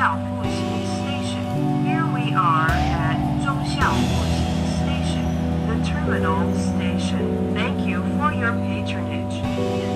station. Here we are at station, the terminal station. Thank you for your patronage.